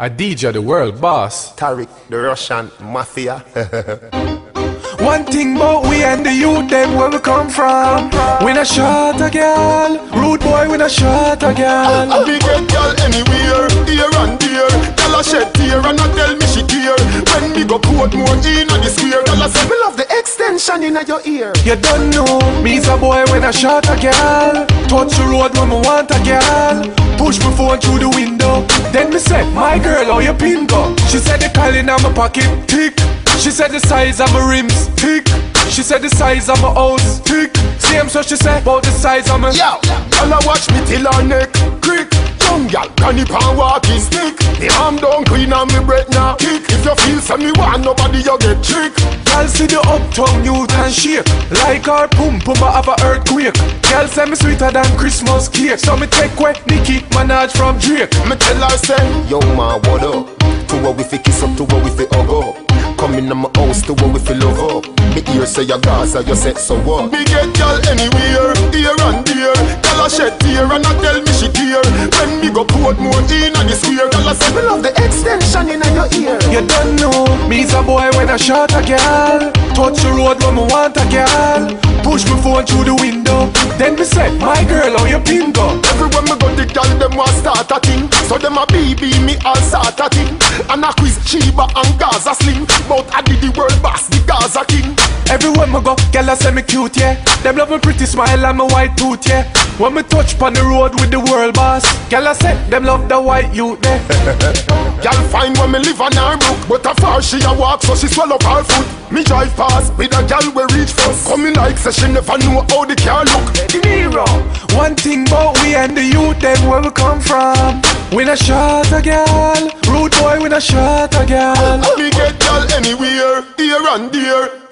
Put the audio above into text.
Adidja, the world boss. Tariq, the Russian mafia. One thing about we and the youth, them where we come from. We not shot a girl, rude boy, we not shot a girl. I be get girl anywhere, here and there. Girl a shed tear and a tell me she care. When me go put more in a the square, girl a say me love the extension in your ear. You don't know, me's a boy when I shot a girl. Touch the road when me want a girl. Push my phone through the window. Then me say, my girl, how your pin go? She said the calling on my pocket, tick. She said the size of my rims, tick. She said the size of my house, tick. Same so she said about the size of my Yo, girl a watch me till her neck creak. Young can you pan walking stick? The arm down clean and me breath now kick. If you feel some me want nobody you get trick. Girl see the uptown youth and shake Like our pum pum I have a earthquake say me sweeter than Christmas cake So me take away Nicki Minaj from Drake Me tell her say, Yo man, what up? To what we fi kiss up, to what we fi hug up. Come in my house, to what we fi love up. Me ear say your Gaza, you say so what? Me get girl anywhere, here and there. Girl a shed tear and a tell me she care. When me go put more in a the square, girl a say me love the extension in your ear. You don't know Me's a boy when I shot a girl Touch the road when me want a girl Push my phone through the window Then me said, my girl, how your pin go? Everywhere me go, the girl them want start a thing. So them a BB me all start a thing. And a quiz Chiba and Gaza sling. But I did the world boss, the Gaza king. Everywhere me go, girl I say me cute, yeah. Them love me pretty smile and me white tooth, yeah. When me touch pon the road with the world boss Girl I say, them love the white youth, there Girl fine when me live on her brook But afar she a walk so she swallow her foot. Me drive past with a girl we reach first Coming like say she never know how the car look. De Niro One thing about we and the youth, them where we come from. We not shot a girl Rude boy, we not shot a girl. Me get girl anywhere, here and there